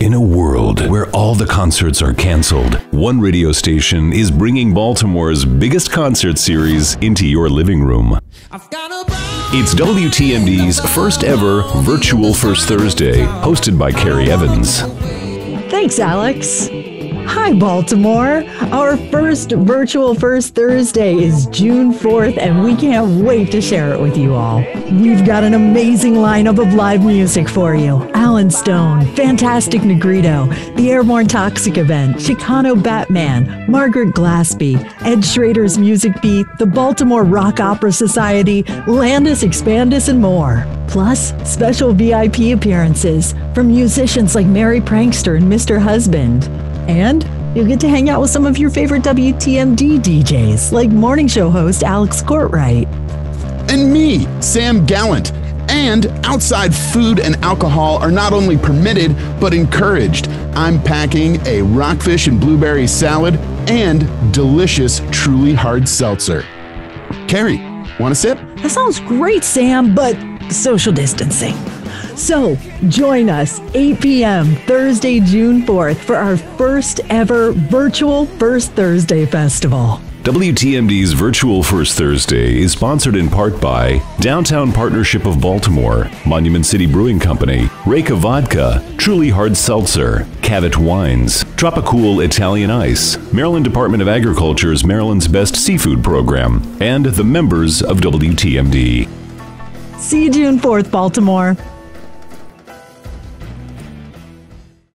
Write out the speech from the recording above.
In a world where all the concerts are canceled, one radio station is bringing Baltimore's biggest concert series into your living room. It's WTMD's first ever virtual First Thursday, hosted by Carrie Evans. Thanks, Alex. Hi, Baltimore. Our first virtual First Thursday is June 4th, and we can't wait to share it with you all. We've got an amazing lineup of live music for you Allen Stone, Fantastic Negrito, The Airborne Toxic Event, Chicano Batman, Margaret Glaspy, Ed Schrader's Music Beat, the Baltimore Rock Opera Society, Landis Expandis, and more. Plus, special VIP appearances from musicians like Mary Prankster and Mr. Husband. And you'll get to hang out with some of your favorite WTMD DJs, like morning show host Alex Cortright. And me, Sam Gallant. And outside food and alcohol are not only permitted, but encouraged. I'm packing a rockfish and blueberry salad and delicious, truly hard seltzer. Carrie, want a sip? That sounds great, Sam, but social distancing. So join us 8 p.m. Thursday, June 4th for our first ever virtual First Thursday Festival. WTMD's virtual First Thursday is sponsored in part by Downtown Partnership of Baltimore, Monument City Brewing Company, Reyka Vodka, Truly Hard Seltzer, Cavit Wines, Tropicool Italian Ice, Maryland Department of Agriculture's Maryland's Best Seafood Program, and the members of WTMD. See you June 4th, Baltimore.